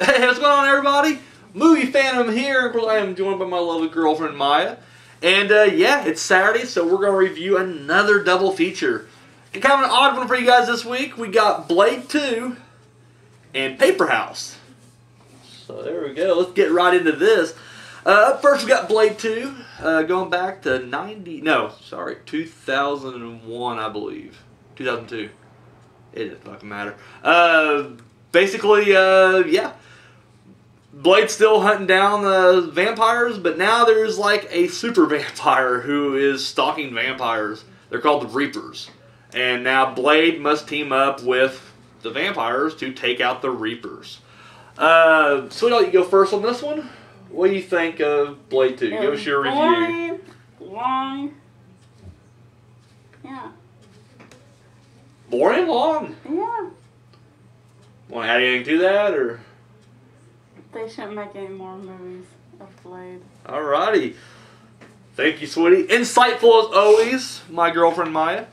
Hey, what's going on, everybody? Movie Phantom here. I am joined by my lovely girlfriend Mya. And uh, yeah, it's Saturday, so we're going to review another double feature. Kind of an odd one for you guys this week. We got Blade 2 and Paperhouse. So there we go. Let's get right into this. Uh, first, we got Blade 2, uh, going back to 90. No, sorry, 2001, I believe. 2002. It doesn't fucking matter. Uh, basically, uh, yeah. Blade's still hunting down the vampires, but now there's like a super vampire who is stalking vampires. They're called the Reapers. And now Blade must team up with the vampires to take out the Reapers. Uh, Sweetheart, you go first on this one. What do you think of Blade 2? Give us your review. Boring, long. Yeah, Boring long. yeah. Want to add anything to that, or They shouldn't make any more movies of Blade. alrighty? Thank you, sweetie. Insightful as always, my girlfriend Mya.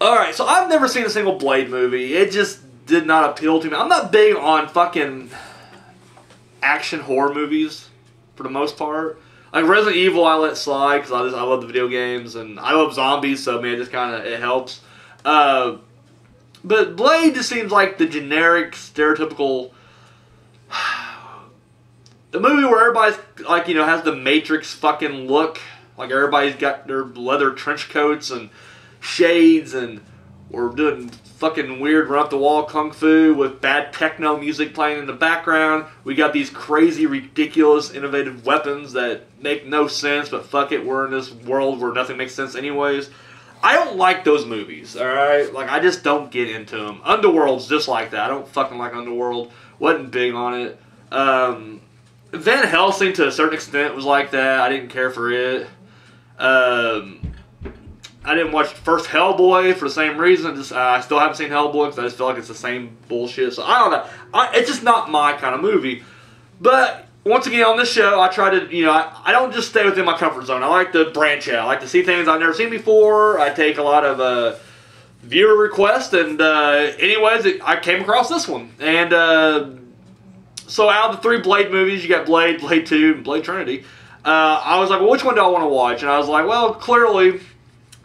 All right, so I've never seen a single Blade movie. It just did not appeal to me. I'm not big on fucking action horror movies for the most part. Like Resident Evil, I let slide because I just I love the video games and I love zombies, so man, it just kind of it helps. Uh, but Blade just seems like the generic, stereotypical. The movie where everybody's like you know has the Matrix fucking look, like everybody's got their leather trench coats and shades and we're doing fucking weird run up the wall kung fu with bad techno music playing in the background. We got these crazy, ridiculous, innovative weapons that make no sense, but fuck it, we're in this world where nothing makes sense anyways. I don't like those movies, alright? Like, I just don't get into them. Underworld's just like that. I don't fucking like Underworld. Wasn't big on it. Um, Van Helsing, to a certain extent, was like that. I didn't care for it. Um, I didn't watch first Hellboy for the same reason. Just uh, I still haven't seen Hellboy because I just feel like it's the same bullshit. So I don't know. I, it's just not my kind of movie. But once again, on this show, I try to you know I, I don't just stay within my comfort zone. I like to branch out. I like to see things I've never seen before. I take a lot of uh, viewer requests, and uh, anyways, it, I came across this one. And uh, so out of the three Blade movies, you got Blade, Blade Two, and Blade Trinity. Uh, I was like, well, which one do I want to watch? And I was like, well, clearly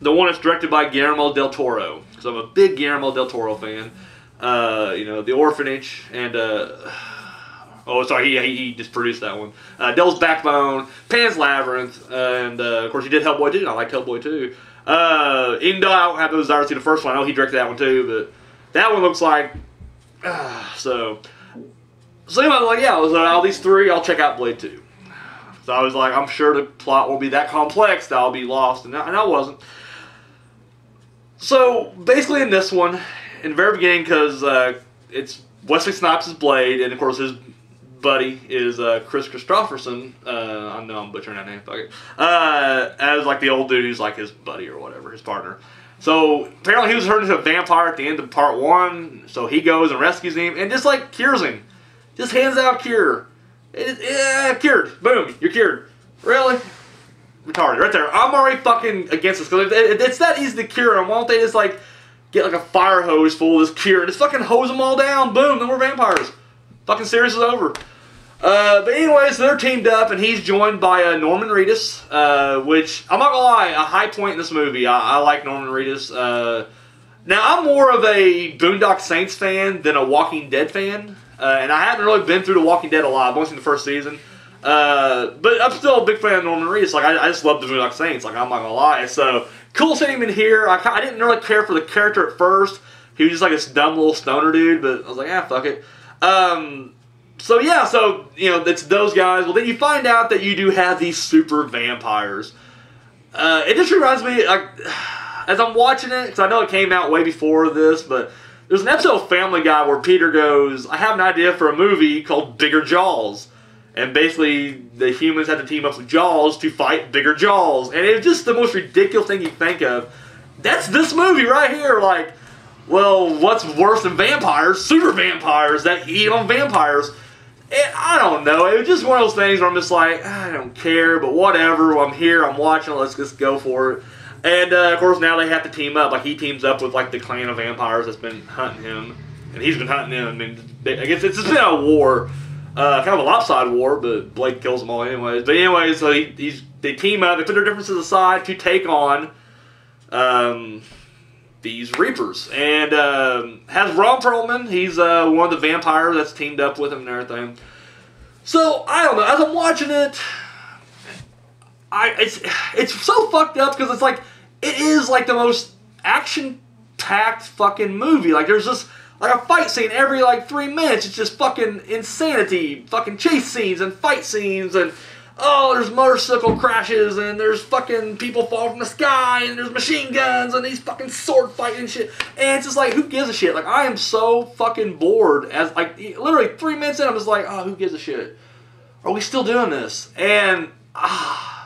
the one that's directed by Guillermo del Toro, because I'm a big Guillermo del Toro fan. Uh, you know, The Orphanage and uh, oh, sorry, he, he just produced that one. Uh, Devil's Backbone, Pan's Labyrinth, and uh, of course he did Hellboy too. And I like Hellboy too. Uh, even though I don't have the desire to see the first one, I know he directed that one too, but that one looks like uh, so. So anyway, I was like, yeah, I was like, all these three, I'll check out Blade two. So I was like, I'm sure the plot won't be that complex that I'll be lost, and I, and I wasn't. So basically, in this one, in the very beginning, because uh, it's Wesley Snipes' Blade, and of course his buddy is uh, Kris Kristofferson. Uh, I know I'm butchering that name, fuck it. Uh, as like the old dude who's like his buddy or whatever, his partner. So apparently he was turned into a vampire at the end of part one. So he goes and rescues him, and just like cures him, just hands out cure. It, yeah, cured. Boom, you're cured. Really? retarded right there. I'm already fucking against this because it, it, it's that easy to cure them. Why don't they just like get like a fire hose full of this cure and just fucking hose them all down? Boom, then we're vampires. Fucking series is over. Uh, but anyways, they're teamed up and he's joined by uh, Norman Reedus, uh, which I'm not gonna lie, a high point in this movie. I, I like Norman Reedus. Now I'm more of a Boondock Saints fan than a Walking Dead fan, uh, and I haven't really been through the Walking Dead a lot. I've only seen the first season. Uh, but I'm still a big fan of Norman Reedus. Like I, I just love the Boondock Saints. Like I'm not gonna lie. So cool seeing him in here. I, I didn't really care for the character at first. He was just like this dumb little stoner dude. But I was like, ah, fuck it. Um, so yeah, so you know it's those guys. Well, then you find out that you do have these super vampires. Uh, it just reminds me, like, as I'm watching it, because I know it came out way before this, but there's an episode of Family Guy where Peter goes, "I have an idea for a movie called Bigger Jaws." And basically, the humans had to team up with Jaws to fight bigger Jaws. And it's just the most ridiculous thing you think of. That's this movie right here. Like, well, what's worse than vampires? Super vampires that eat on vampires. And I don't know. It was just one of those things where I'm just like, I don't care, but whatever. I'm here. I'm watching. Let's just go for it. And uh, of course, now they have to team up. Like he teams up with like the clan of vampires that's been hunting him and he's been hunting them. I mean, they, I guess it's just been a war, uh, kind of a lopsided war, but Blade kills them all anyways. But anyways, so he, he's they team up, they put their differences aside to take on um, these Reapers, and um, has Ron Perlman. He's uh, one of the vampires that's teamed up with him and everything. So I don't know. As I'm watching it, I it's it's so fucked up because it's like it is like the most action packed fucking movie. Like there's just like a fight scene every like three minutes. It's just fucking insanity. Fucking chase scenes and fight scenes and oh, there's motorcycle crashes and there's fucking people fall from the sky and there's machine guns and these fucking sword fighting shit. And it's just like, who gives a shit? Like, I am so fucking bored. As like, literally three minutes in, I'm just like, oh, who gives a shit? Are we still doing this? And ah,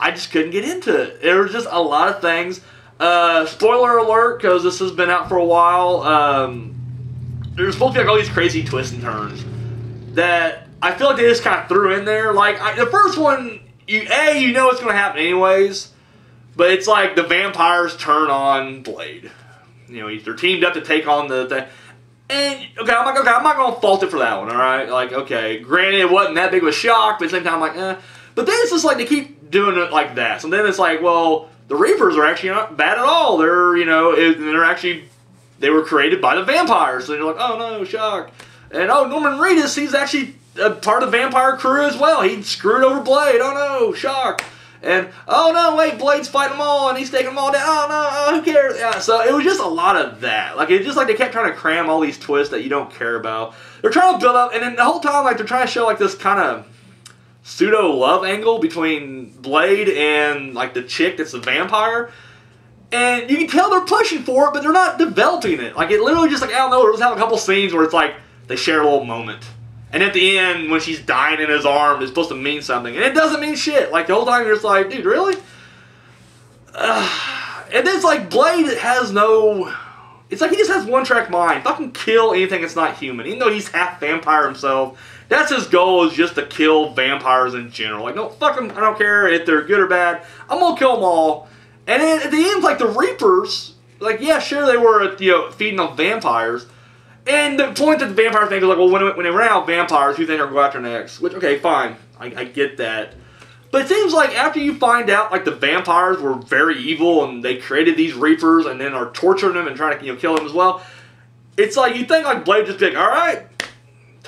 I just couldn't get into it. There was just a lot of things. Uh, spoiler alert, because this has been out for a while. Um, there's supposed to be like all these crazy twists and turns that I feel like they just kind of threw in there. Like I, the first one, you a you know it's going to happen anyways, but it's like the vampires turn on Blade. You know, they're teamed up to take on the thing. And okay, I'm like, okay, I'm not gonna fault it for that one, all right? Like, okay, granted, it wasn't that big of a shock, but at the same time, I'm like, eh. But then it's just like they keep doing it like that. So then it's like, well, the Reapers are actually not bad at all. They're, you know, it, they're actually they were created by the vampires. So you're like, oh no, shock. And oh, Norman Reedus, he's actually a part of the vampire crew as well. He screwed over Blade. Oh no, shock. And oh no, wait, Blade's fighting them all, and he's taking them all down. Oh no, oh, who cares? Yeah, so it was just a lot of that. Like it's just like they kept trying to cram all these twists that you don't care about. They're trying to build up, and then the whole time like they're trying to show like this kind of pseudo love angle between Blade and like the chick that's the vampire. And you can tell they're pushing for it, but they're not developing it. Like it literally just like I don't know, it was having a couple scenes where it's like they share a little moment. And at the end, when she's dying in his arms, it's supposed to mean something. And it doesn't mean shit. Like, the whole time you're just like, dude, really? Uh, and then it's like, Blade has no... It's like he just has one-track mind. Fucking kill anything that's not human. Even though he's half vampire himself, that's his goal is just to kill vampires in general. Like, no, fuck them. I don't care if they're good or bad. I'm gonna kill them all. And then at the end, like, the Reapers, like, yeah, sure, they were, you know, feeding on vampires, and the point that the vampires thing is like, well, when, when they run out of vampires, who think they're going to go after next? Which, okay, fine. I, I get that. But it seems like after you find out, like, the vampires were very evil and they created these Reapers and then are torturing them and trying to, you know, kill them as well, it's like, you think, like, Blade just be like, alright,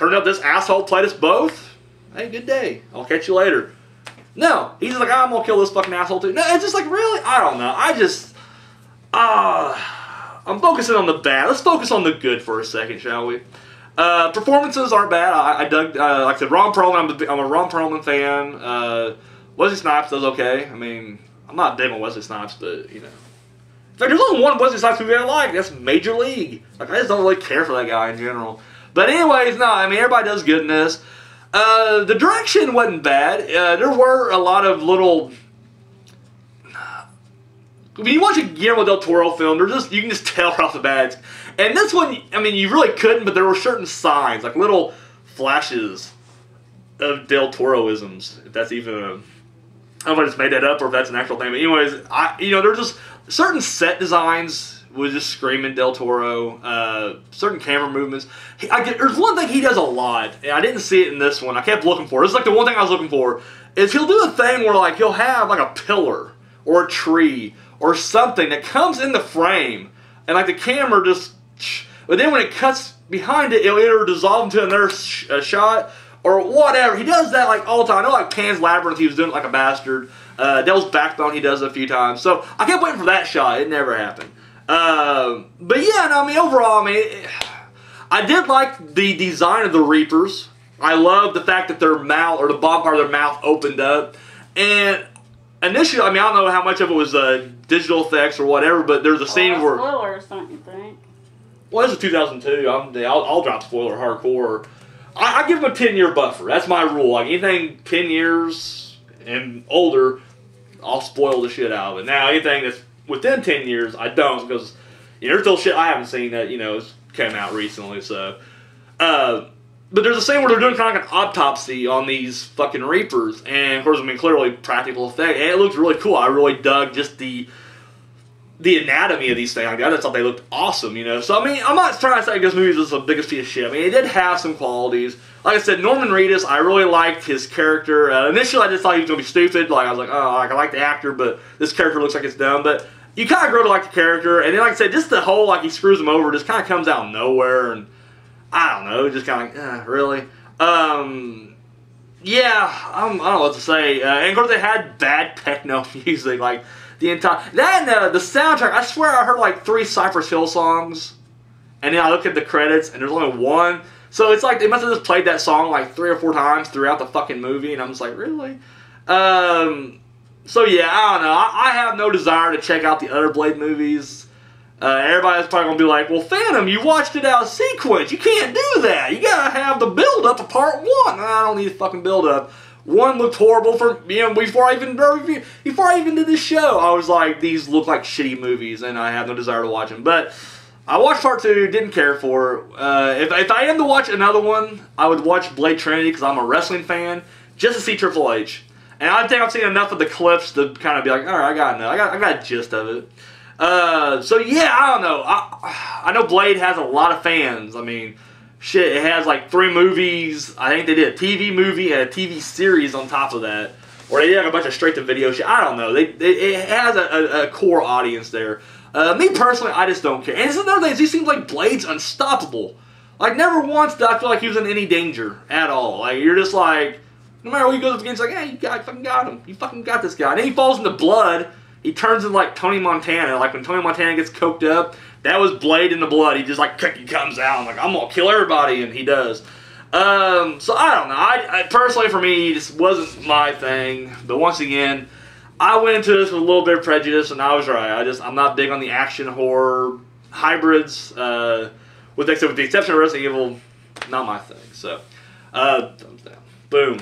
turned out this asshole played us both. Hey, good day. I'll catch you later. No, he's like, I'm gonna kill this fucking asshole too. No, it's just like, really? I don't know. I just, ah. Uh, I'm focusing on the bad. Let's focus on the good for a second, shall we? Uh, performances aren't bad. I, I dug, uh, like I said, Ron Perlman. I'm a, I'm a Ron Perlman fan. Uh, Wesley Snipes does okay. I mean, I'm not big on Wesley Snipes, but you know. In fact, there's only one Wesley Snipes movie I like. That's Major League. Like I just don't really care for that guy in general. But anyways, no. I mean, everybody does good in this. Uh, the direction wasn't bad. Uh, there were a lot of little when you watch a Guillermo del Toro film, there's just you can just tell off the bat. And this one, I mean, you really couldn't, but there were certain signs, like little flashes of del Toroisms, if that's even a. I don't know if I just made that up or if that's an actual thing. But anyways, I you know there's just certain set designs was just screaming Del Toro. Uh, certain camera movements. He, get, there's one thing he does a lot, and I didn't see it in this one. I kept looking for. It. This is like the one thing I was looking for. Is he'll do a thing where like he'll have like a pillar or a tree or something that comes in the frame, and like the camera just, but then when it cuts behind it, it'll either dissolve into another sh uh, shot or whatever. He does that like all the time. I know like Pan's Labyrinth, he was doing it like a bastard. Uh, Backbone, he does it a few times. So I kept waiting for that shot. It never happened. Um, but yeah, no, I mean overall, I mean, it, I did like the design of the Reapers. I love the fact that their mouth or the bottom part of their mouth opened up, and initially, I mean, I don't know how much of it was uh, digital effects or whatever, but there's a scene well, where. Spoilers, don't you think? Well, this is 2002. I'm, I'll, I'll drop spoiler hardcore. I, I give them a 10 year buffer. That's my rule. Like anything 10 years and older, I'll spoil the shit out of it. Now, anything that's within 10 years, I don't because you know, there's still shit I haven't seen that, you know, came out recently. So, uh, but there's a scene where they're doing kind of like an autopsy on these fucking Reapers, and of course, I mean, clearly practical effect, and it looks really cool. I really dug just the the anatomy of these things. I just thought they looked awesome, you know. So I mean, I'm not trying to say this movie is the biggest piece of shit. I mean, it did have some qualities. Like I said, Norman Reedus, I really liked his character. Uh, initially, I just thought he was gonna be stupid. Like I was like, oh, like I like the actor, but this character looks like it's dumb. But you kind of grow to like the character, and then like I said, just the whole like he screws him over just kind of comes out of nowhere, and I don't know, just kind of like, eh, really. Um, yeah, I'm, I don't know what to say. Uh, and of course, they had bad techno music, like the entire that and uh, the soundtrack. I swear, I heard like three Cypress Hill songs, and then I looked at the credits, and there's only one. So it's like they must have just played that song like three or four times throughout the fucking movie, and I'm just like, really? Um, so yeah, I don't know. I, I have no desire to check out the other Blade movies. Uh, everybody's probably gonna be like, "Well, Phantom, you watched it out of sequence. You can't do that. You gotta have the build up of part one." I don't need a fucking build up. One looked horrible for you know before I even before I even did this show. I was like, these look like shitty movies, and I have no desire to watch them. But I watched part two, didn't care for. Uh, if, if I am to watch another one, I would watch Blade Trinity because I'm a wrestling fan, just to see Triple H. And I think I've seen enough of the clips to kind of be like, all right, I got enough. I got, I got a gist of it. Uh, so yeah, I don't know. I, I know Blade has a lot of fans. I mean, shit, it has like three movies. I think they did a TV movie and a TV series on top of that. Or they did like a bunch of straight to video shit. I don't know. They, they it has a, a, a core audience there. Uh, me personally, I just don't care. And it's another thing. He seems like Blade's unstoppable. Like never once did I feel like he was in any danger at all. Like you're just like, no matter who he goes up against, like, hey, you got, fucking got him. You fucking got this guy. And then he falls into blood. He turns into like Tony Montana. Like when Tony Montana gets coked up, that was Blade in the blood. He just like he comes out and like I'm gonna kill everybody, and he does. Um, so I don't know. I, I personally, for me, this wasn't my thing. But once again, I went into this with a little bit of prejudice, and I was right. I just I'm not big on the action horror hybrids. Uh, with the, with the exception of Resident Evil, not my thing. So, uh, thumbs down. Boom.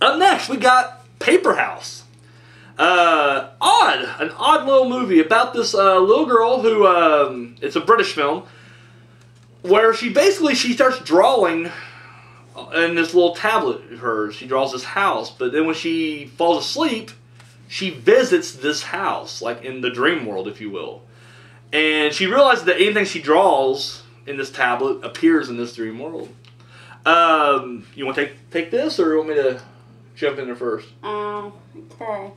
Up next, we got Paperhouse. Uh, odd, an odd little movie about this uh, little girl who um, it's a British film where she basically she starts drawing in this little tablet of hers. She draws this house, but then when she falls asleep, she visits this house, like in the dream world, if you will. And she realizes that anything she draws in this tablet appears in this dream world. Um, you want to take take this, or you want me to jump in there first? Um. Okay.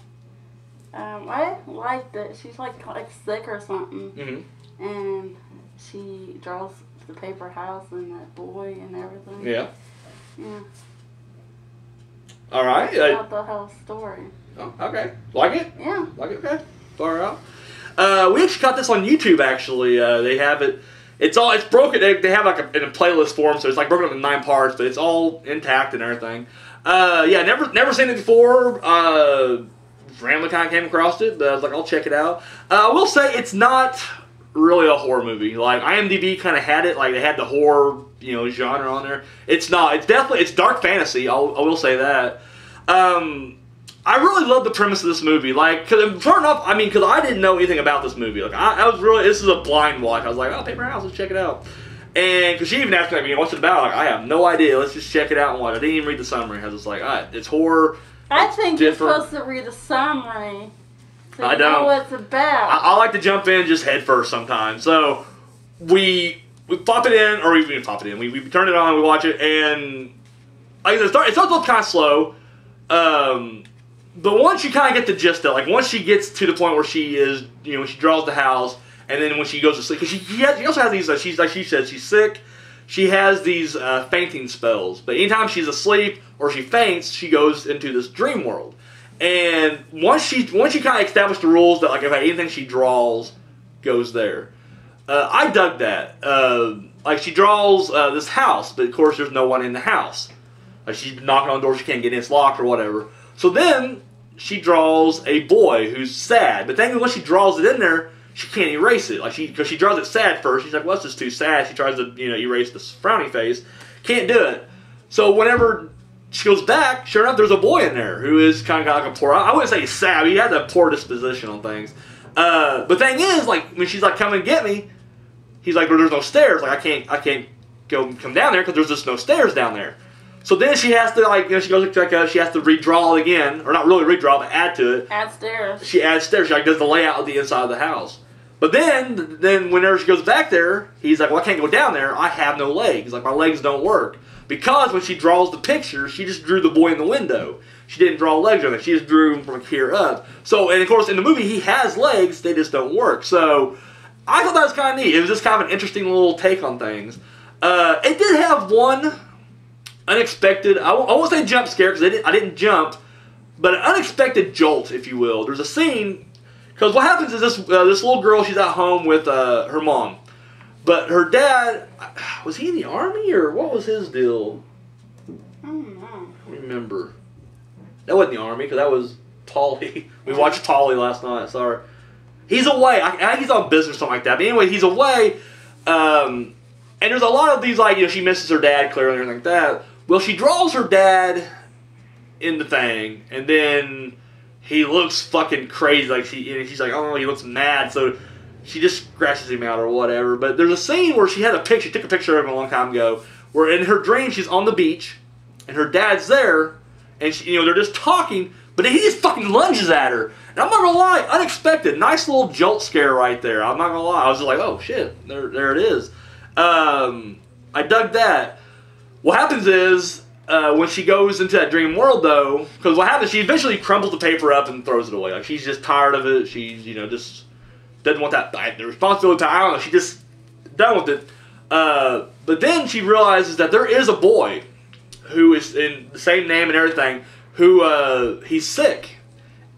Um. I liked it. She's like like sick or something, Mm-hmm. and she draws the paper house and that boy and everything. Yeah. Yeah. All right. That's Uh, about the whole story. oh, okay. Like it? Yeah. Like it? Okay. Far out. Uh, we actually got this on YouTube. Actually, uh, they have it. It's all. It's broken. They, they have like a, in a playlist form, so it's like broken up in nine parts, but it's all intact and everything. Uh, yeah, never never seen it before. Uh, randomly kind of came across it, but I was like, I'll check it out. Uh, I will say it's not really a horror movie. Like IMDb kind of had it, like they had the horror you know genre on there. It's not. It's definitely it's dark fantasy. I'll, I will say that. Um, I really love the premise of this movie. Like, cause turn off. I mean, cause I didn't know anything about this movie. Like, I, I was really. This is a blind watch. I was like, oh, Paperhouse, let's check it out. And cause she even asked me, what's it about? Like, I have no idea. Let's just check it out and watch. I didn't even read the summary. I was just like, all right, it's horror. I think different. you're supposed to read the summary. So I you know don't. what it's about. I, I like to jump in just head first sometimes. So we we pop it in, or we, we pop it in. We, we turn it on, we watch it, and like I said, it starts, it starts off kind of slow. Um, but once you kind of get the gist of it, like once she gets to the point where she is, you know, when she draws the house, and then when she goes to sleep, because she, she, has, she also has these, uh, she's like she said, she's sick. She has these uh, fainting spells, but anytime she's asleep or she faints, she goes into this dream world. And once she once she kind of established the rules that like if anything she draws goes there, uh, I dug that. Uh, like she draws uh, this house, but of course there's no one in the house. Like she's knocking on the door, she can't get in, it's locked or whatever. So then she draws a boy who's sad, but then once she draws it in there, she can't erase it. Like she because she draws it sad first. She's like, well, this too sad. She tries to you know erase the frowny face, can't do it. So whenever she goes back, sure enough, there's a boy in there who is kind of like a poor. I wouldn't say he's sad. But he has a poor disposition on things. Uh, but thing is, like when she's like, "Come and get me," he's like, well, "There's no stairs. Like I can't, I can't go come down there because there's just no stairs down there." So then she has to like, you know, she goes to like, uh, she has to redraw it again, or not really redraw, but add to it. Add stairs. She adds stairs. She like does the layout of the inside of the house. But then, then whenever she goes back there, he's like, "Well, I can't go down there. I have no legs. Like my legs don't work." Because when she draws the picture, she just drew the boy in the window. She didn't draw legs on anything. She just drew him from here up. So, and of course, in the movie, he has legs. They just don't work. So, I thought that was kind of neat. It was just kind of an interesting little take on things. Uh, it did have one unexpected. I won't say jump scare because I didn't jump, but an unexpected jolt, if you will. There's a scene because what happens is this uh, this little girl she's at home with uh, her mom, but her dad was he in the army or what was his deal? I don't know. I don't remember. That wasn't the army because that was Tolly. We watched Tolly last night. Sorry, he's away. I, I think he's on business or something like that. But anyway, he's away. Um, and there's a lot of these like you know she misses her dad clearly and everything like that. Well, she draws her dad in the thing, and then he looks fucking crazy. Like she, she's like, oh, he looks mad. So she just scratches him out or whatever. But there's a scene where she had a picture, took a picture of him a long time ago, where in her dream she's on the beach, and her dad's there, and she, you know they're just talking, but then he just fucking lunges at her. And I'm not gonna lie, unexpected, nice little jolt scare right there. I'm not gonna lie, I was just like, oh shit, there, there it is. Um, I dug that. What happens is uh, when she goes into that dream world, though, because what happens, she eventually crumbles the paper up and throws it away. Like she's just tired of it. She's you know just doesn't want that the responsibility. To, I don't know. She just done with it. Uh, but then she realizes that there is a boy who is in the same name and everything. Who uh, he's sick,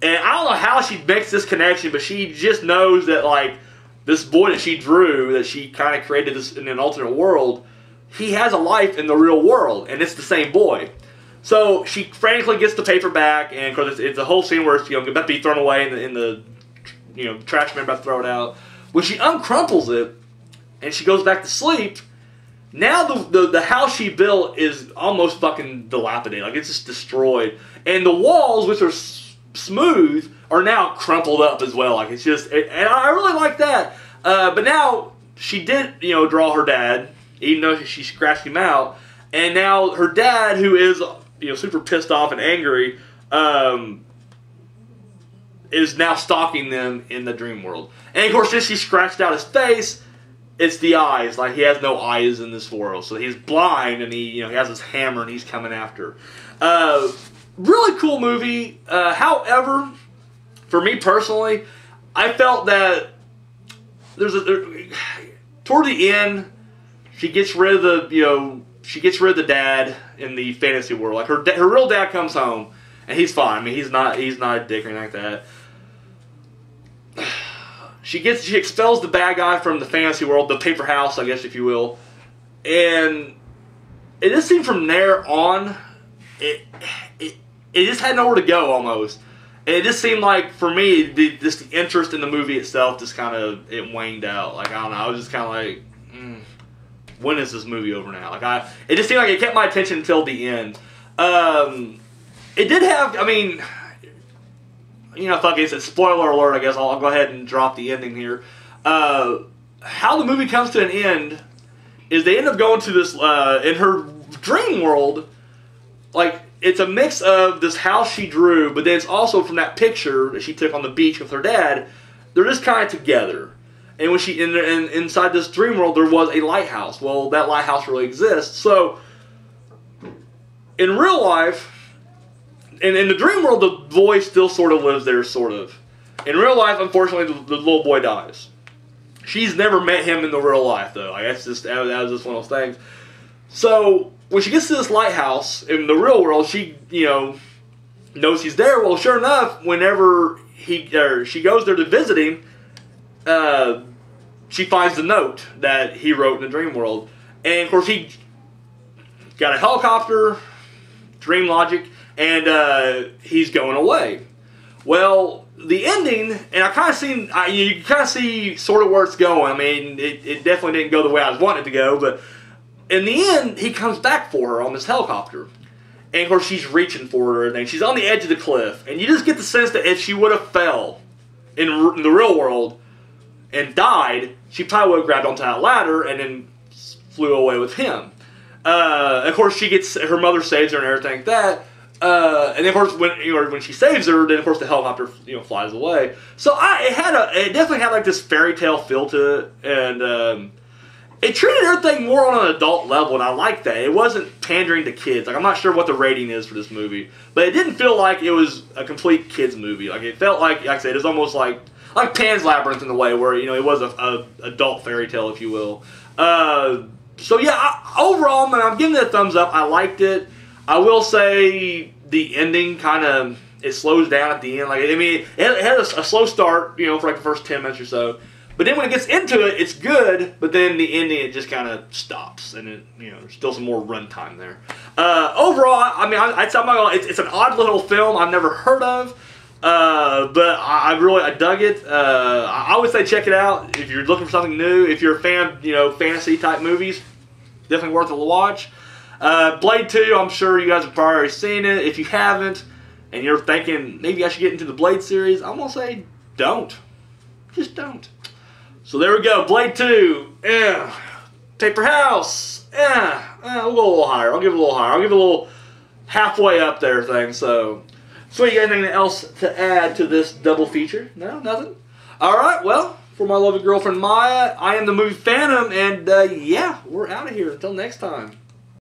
and I don't know how she makes this connection, but she just knows that like this boy that she drew, that she kind of created this in an alternate world he has a life in the real world, and it's the same boy. So she frantically gets the paper back, and it's, it's a whole scene where it's you know about to be thrown away in the, in the you know trash man about to throw it out. When she uncrumples it, and she goes back to sleep, now the, the the house she built is almost fucking dilapidated, like it's just destroyed, and the walls, which are s- smooth, are now crumpled up as well. Like it's just, it, and I really like that. Uh, but now she did, you know, draw her dad even though she scratched him out. And now her dad, who is you know super pissed off and angry, um, is now stalking them in the dream world. And of course, since she scratched out his face, it's the eyes. Like he has no eyes in this world, so he's blind, and he you know he has his hammer and he's coming after. Uh, really cool movie. Uh, however, for me personally, I felt that there's a there, toward the end she gets rid of the you know she gets rid of the dad in the fantasy world. Like her her real dad comes home and he's fine. I mean he's not he's not a dick or anything like that. She gets she expels the bad guy from the fantasy world, the paper house, I guess if you will, and it just seemed from there on, it it it just had nowhere to go almost. And it just seemed like for me, the, just the interest in the movie itself just kind of it waned out. Like I don't know, I was just kind of like, mm, when is this movie over now? Like I, it just seemed like it kept my attention until the end. Um, it did have, I mean, you know, fuck it, it's a spoiler alert. I guess I'll, I'll go ahead and drop the ending here. Uh, how the movie comes to an end is they end up going to this uh, in her dream world. Like it's a mix of this house she drew, but then it's also from that picture that she took on the beach with her dad. They're just kind of together. And when she in, in inside this dream world, there was a lighthouse. Well, that lighthouse really exists. So in real life, and in the dream world, the boy still sort of lives there, sort of. In real life, unfortunately, the, the little boy dies. She's never met him in the real life, though. I guess just that was just one of those things. So when she gets to this lighthouse in the real world, she you know knows he's there. Well, sure enough, whenever he or she goes there to visit him, uh, she finds the note that he wrote in the dream world, and of course he got a helicopter, dream logic, and uh, he's going away. Well, the ending, and I kind of seen, I, you kind of see sort of where it's going. I mean, it, it definitely didn't go the way I was wanting it to go, but in the end, he comes back for her on this helicopter. And of course, she's reaching for her, and she's on the edge of the cliff. And you just get the sense that if she would have fell in, in the real world and died, she probably would have grabbed onto that ladder and then flew away with him. Uh, of course, she gets her mother saves her and everything like that. uh, and then of course when you know, when she saves her, then of course the helicopter you know flies away. So I it had a it definitely had like this fairy tale feel to it, and um, it treated everything more on an adult level, and I like that. It wasn't pandering to kids. Like I'm not sure what the rating is for this movie, but it didn't feel like it was a complete kids movie. Like it felt like, like I said, it was almost like like Pan's Labyrinth in the way where you know it was a, a adult fairy tale, if you will. Uh, so yeah, I, overall, man, I'm giving it a thumbs up. I liked it. I will say the ending kind of it slows down at the end. Like I mean, it had a, a, slow start, you know, for like the first ten minutes or so. But then when it gets into it, it's good. But then the ending, it just kind of stops, and it you know, there's still some more runtime there. Uh, overall, I mean, I, say I'm not gonna, it's, it's an odd little film I've never heard of. Uh, but I, I, really I dug it. Uh, I would say check it out if you're looking for something new. If you're a fan, you know, fantasy type movies, definitely worth a watch. Uh, Blade 2, I'm sure you guys have probably seen it. If you haven't, and you're thinking maybe I should get into the Blade series, I'm gonna say don't. Just don't. So there we go. Blade 2. Yeah. Paperhouse. Yeah. Eh, we'll go a little higher. I'll give it a little higher. I'll give it a little halfway up there thing. So. So, you got anything else to add to this double feature? No, nothing? Alright, well, for my lovely girlfriend Mya, I am the movie Phantom, and uh, yeah, we're out of here. Until next time.